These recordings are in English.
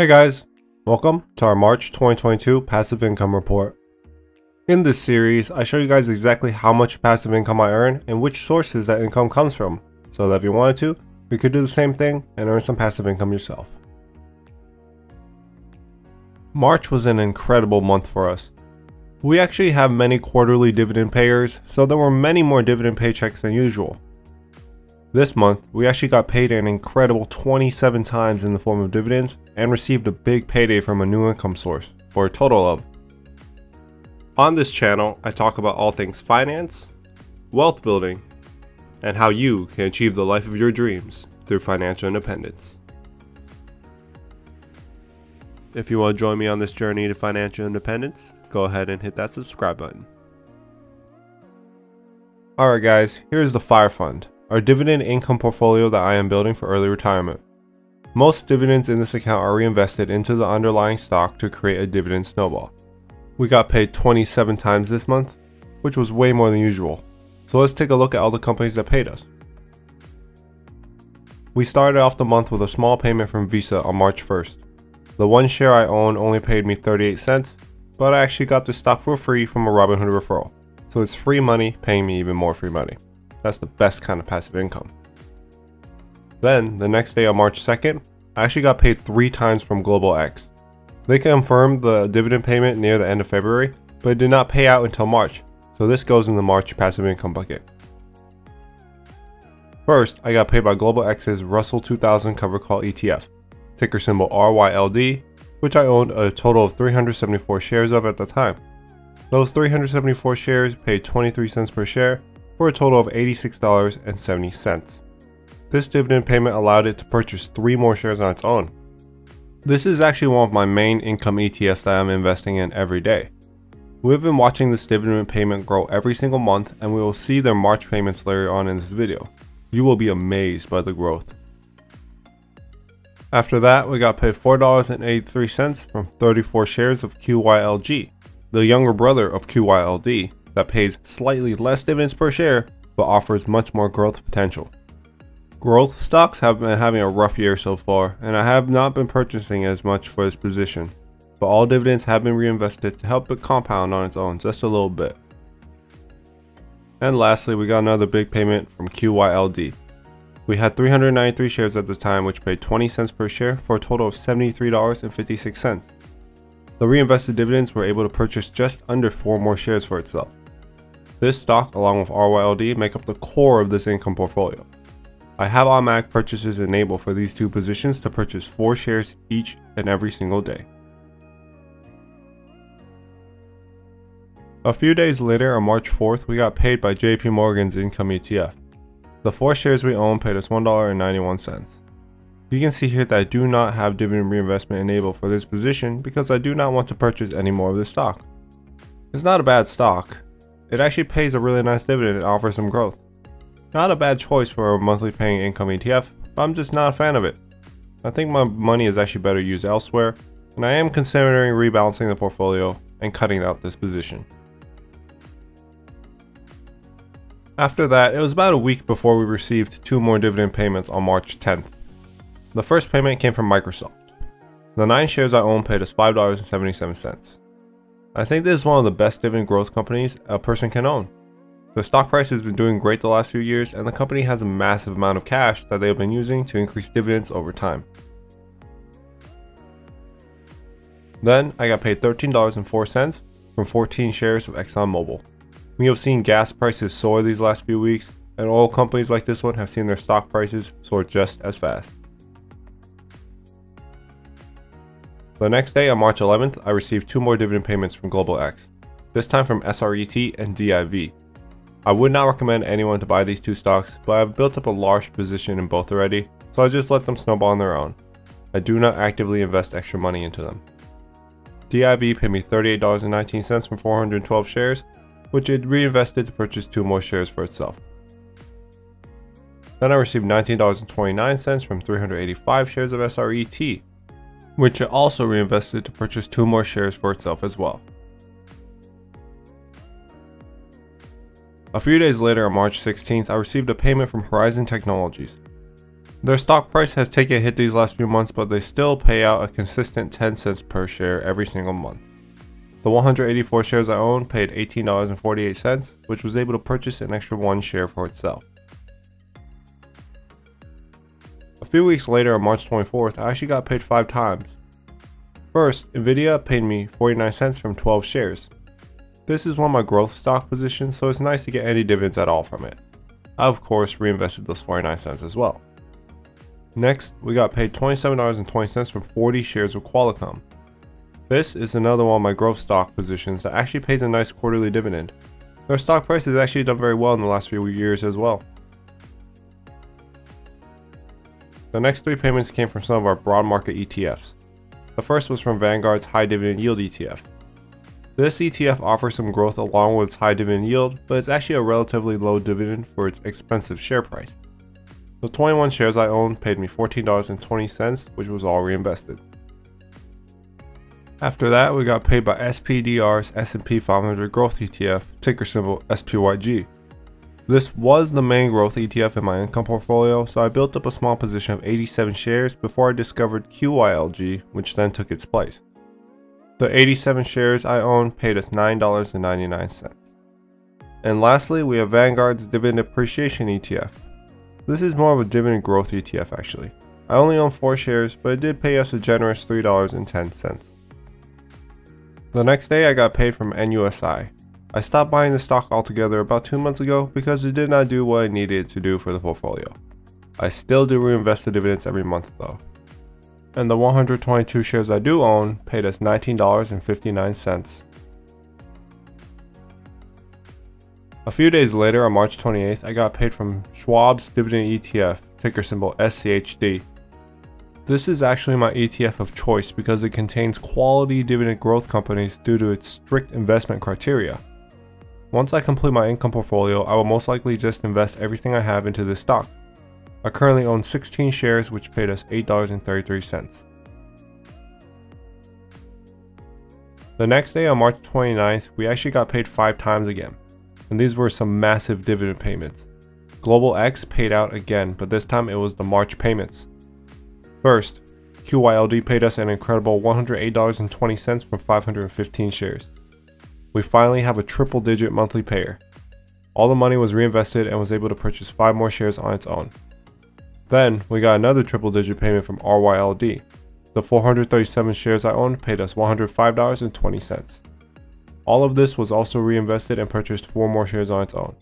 Hey guys, welcome to our March 2022 Passive Income Report. In this series, I show you guys exactly how much passive income I earn and which sources that income comes from, so that if you wanted to, you could do the same thing and earn some passive income yourself. March was an incredible month for us. We actually have many quarterly dividend payers, so there were many more dividend paychecks than usual. This month, we actually got paid an incredible 27 times in the form of dividends and received a big payday from a new income source, for a total of. On this channel, I talk about all things finance, wealth building, and how you can achieve the life of your dreams through financial independence. If you want to join me on this journey to financial independence, go ahead and hit that subscribe button. Alright guys, here's the Fire Fund our dividend income portfolio that I am building for early retirement. Most dividends in this account are reinvested into the underlying stock to create a dividend snowball. We got paid 27 times this month, which was way more than usual. So let's take a look at all the companies that paid us. We started off the month with a small payment from Visa on March 1st. The one share I own only paid me 38 cents, but I actually got the stock for free from a Robinhood referral. So it's free money paying me even more free money. That's the best kind of passive income. Then, the next day on March 2nd, I actually got paid three times from Global X. They confirmed the dividend payment near the end of February, but it did not pay out until March, so this goes in the March passive income bucket. First, I got paid by Global X's Russell 2000 covered call ETF, ticker symbol RYLD, which I owned a total of 374 shares of at the time. Those 374 shares paid 23 cents per share, for a total of $86.70. This dividend payment allowed it to purchase three more shares on its own. This is actually one of my main income ETFs that I'm investing in every day. We've been watching this dividend payment grow every single month and we will see their March payments later on in this video. You will be amazed by the growth. After that, we got paid $4.83 from 34 shares of QYLG, the younger brother of QYLD, that pays slightly less dividends per share but offers much more growth potential. Growth stocks have been having a rough year so far, and I have not been purchasing as much for this position, but all dividends have been reinvested to help it compound on its own just a little bit. And lastly, we got another big payment from QYLD. We had 393 shares at the time which paid 20 cents per share for a total of $73.56. The reinvested dividends were able to purchase just under 4 more shares for itself. This stock, along with RYLD, make up the core of this income portfolio. I have automatic purchases enabled for these two positions to purchase 4 shares each and every single day. A few days later, on March 4th, we got paid by JP Morgan's income ETF. The 4 shares we own paid us $1.91. You can see here that I do not have dividend reinvestment enabled for this position because I do not want to purchase any more of this stock. It's not a bad stock, it actually pays a really nice dividend and offers some growth. Not a bad choice for a monthly paying income ETF, but I'm just not a fan of it. I think my money is actually better used elsewhere, and I am considering rebalancing the portfolio and cutting out this position. After that, it was about a week before we received two more dividend payments on March 10th. The first payment came from Microsoft. The 9 shares I own paid us $5.77. I think this is one of the best dividend growth companies a person can own. The stock price has been doing great the last few years and the company has a massive amount of cash that they have been using to increase dividends over time. Then I got paid $13.04 from 14 shares of ExxonMobil. We have seen gas prices soar these last few weeks and oil companies like this one have seen their stock prices soar just as fast. The next day, on March 11th, I received two more dividend payments from Global X, this time from SRET and DIV. I would not recommend anyone to buy these two stocks, but I've built up a large position in both already, so I just let them snowball on their own. I do not actively invest extra money into them. DIV paid me $38.19 from 412 shares, which it reinvested to purchase two more shares for itself. Then I received $19.29 from 385 shares of SRET, which it also reinvested to purchase two more shares for itself as well. A few days later on March 16th, I received a payment from Horizon Technologies. Their stock price has taken a hit these last few months, but they still pay out a consistent 10 cents per share every single month. The 184 shares I own paid $18.48, which was able to purchase an extra one share for itself. A few weeks later on March 24th, I actually got paid 5 times. First, Nvidia paid me 49 cents from 12 shares. This is one of my growth stock positions, so it's nice to get any dividends at all from it. I of course reinvested those 49 cents as well. Next, we got paid $27.20 from 40 shares of Qualcomm. This is another one of my growth stock positions that actually pays a nice quarterly dividend. Their stock price has actually done very well in the last few years as well. The next three payments came from some of our broad market ETFs. The first was from Vanguard's High Dividend Yield ETF. This ETF offers some growth along with its high dividend yield, but it's actually a relatively low dividend for its expensive share price. The 21 shares I own paid me $14.20, which was all reinvested. After that, we got paid by SPDR's S&P 500 Growth ETF, ticker symbol SPYG. This was the main growth ETF in my income portfolio, so I built up a small position of 87 shares before I discovered QYLG, which then took its place. The 87 shares I own paid us $9.99. And lastly, we have Vanguard's Dividend Appreciation ETF. This is more of a dividend growth ETF actually. I only own 4 shares, but it did pay us a generous $3.10. The next day I got paid from NUSI, I stopped buying the stock altogether about 2 months ago because it did not do what I needed to do for the portfolio. I still do reinvest the dividends every month though. And the 122 shares I do own paid us $19.59. A few days later on March 28th, I got paid from Schwab's dividend ETF, ticker symbol SCHD. This is actually my ETF of choice because it contains quality dividend growth companies due to its strict investment criteria. Once I complete my income portfolio, I will most likely just invest everything I have into this stock. I currently own 16 shares which paid us $8.33. The next day on March 29th, we actually got paid 5 times again, and these were some massive dividend payments. Global X paid out again, but this time it was the March payments. First, QYLD paid us an incredible $108.20 from 515 shares we finally have a triple digit monthly payer. All the money was reinvested and was able to purchase 5 more shares on its own. Then, we got another triple digit payment from RYLD. The 437 shares I owned paid us $105.20. All of this was also reinvested and purchased 4 more shares on its own.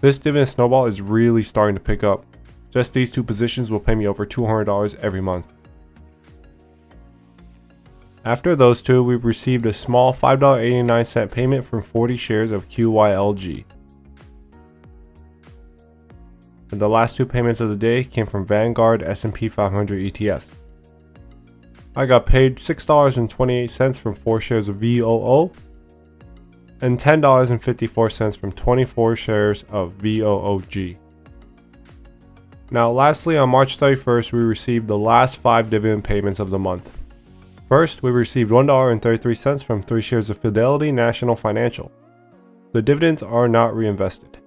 This dividend snowball is really starting to pick up. Just these two positions will pay me over $200 every month. After those two, we received a small $5.89 payment from 40 shares of QYLG. And the last two payments of the day came from Vanguard S&P 500 ETFs. I got paid $6.28 from 4 shares of VOO and $10.54 from 24 shares of VOOG. Now lastly on March 31st we received the last 5 dividend payments of the month. First, we received $1.33 from 3 shares of Fidelity National Financial. The dividends are not reinvested.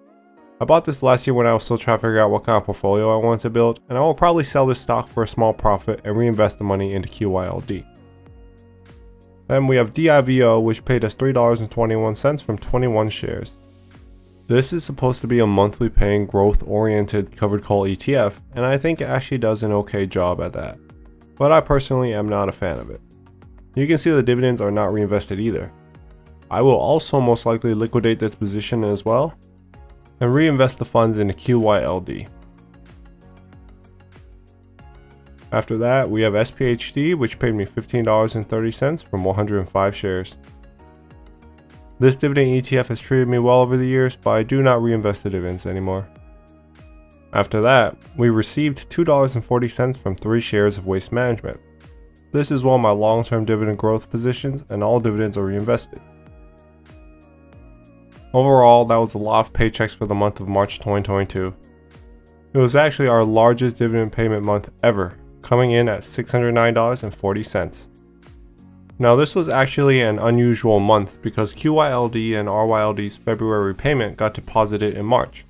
I bought this last year when I was still trying to figure out what kind of portfolio I wanted to build, and I will probably sell this stock for a small profit and reinvest the money into QYLD. Then we have DIVO, which paid us $3.21 from 21 shares. This is supposed to be a monthly paying growth oriented covered call ETF, and I think it actually does an okay job at that. But I personally am not a fan of it. You can see the dividends are not reinvested either. I will also most likely liquidate this position as well and reinvest the funds into QYLD. After that, we have SPHD, which paid me $15.30 from 105 shares. This dividend ETF has treated me well over the years, but I do not reinvest the dividends anymore. After that, we received $2.40 from 3 shares of Waste Management. This is one of my long-term dividend growth positions and all dividends are reinvested. Overall, that was a lot of paychecks for the month of March 2022. It was actually our largest dividend payment month ever, coming in at $609.40. Now this was actually an unusual month because QYLD and RYLD's February payment got deposited in March.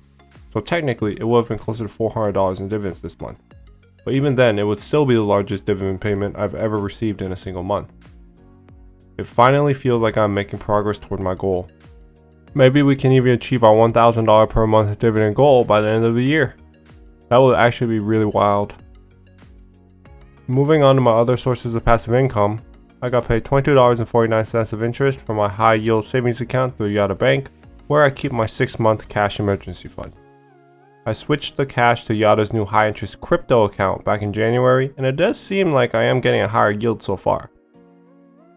So technically it would have been closer to $400 in dividends this month. But even then it would still be the largest dividend payment I've ever received in a single month. It finally feels like I'm making progress toward my goal. Maybe we can even achieve our $1,000 per month dividend goal by the end of the year. That would actually be really wild. Moving on to my other sources of passive income, I got paid $22.49 of interest from my high yield savings account through Yotta Bank, where I keep my 6 month cash emergency fund. I switched the cash to Yotta's new high interest crypto account back in January, and it does seem like I am getting a higher yield so far.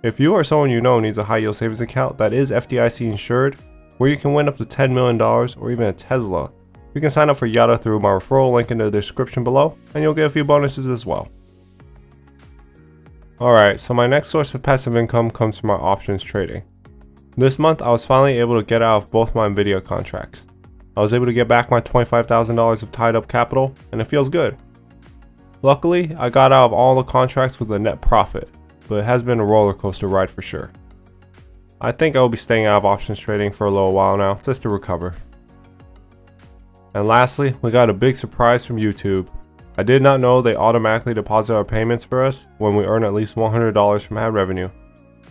If you or someone you know needs a high yield savings account that is FDIC insured, where you can win up to $10 million or even a Tesla, you can sign up for Yotta through my referral link in the description below, and you'll get a few bonuses as well. Alright, so my next source of passive income comes from my options trading. This month I was finally able to get out of both my Nvidia contracts. I was able to get back my $25,000 of tied up capital, and it feels good. Luckily, I got out of all the contracts with a net profit, but it has been a roller coaster ride for sure. I think I will be staying out of options trading for a little while now, just to recover. And lastly, we got a big surprise from YouTube. I did not know they automatically deposit our payments for us when we earn at least $100 from ad revenue.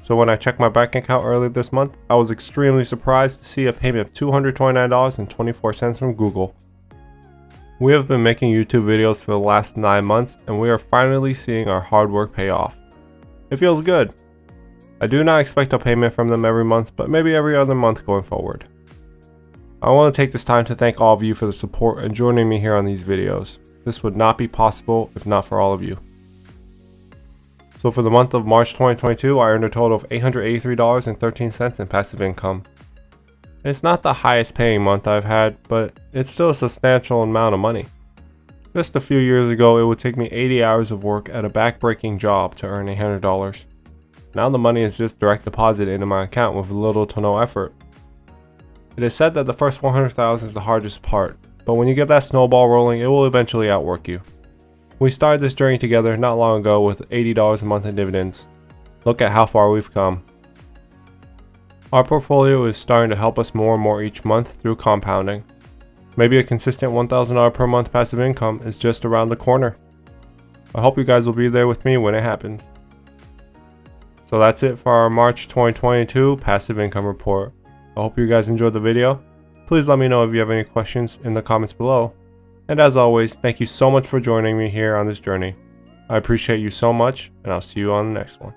So when I checked my bank account earlier this month, I was extremely surprised to see a payment of $229.24 from Google. We have been making YouTube videos for the last 9 months and we are finally seeing our hard work pay off. It feels good. I do not expect a payment from them every month, but maybe every other month going forward. I want to take this time to thank all of you for the support and joining me here on these videos. This would not be possible if not for all of you. So for the month of March 2022, I earned a total of $883.13 in passive income. It's not the highest paying month I've had, but it's still a substantial amount of money. Just a few years ago, it would take me 80 hours of work at a backbreaking job to earn $800. Now the money is just direct deposited into my account with little to no effort. It is said that the first 100,000 is the hardest part, but when you get that snowball rolling, it will eventually outwork you. We started this journey together not long ago with $80 a month in dividends. Look at how far we've come. Our portfolio is starting to help us more and more each month through compounding. Maybe a consistent $1,000 per month passive income is just around the corner. I hope you guys will be there with me when it happens. So that's it for our March 2022 passive income report. I hope you guys enjoyed the video. Please let me know if you have any questions in the comments below. And as always, thank you so much for joining me here on this journey. I appreciate you so much, and I'll see you on the next one.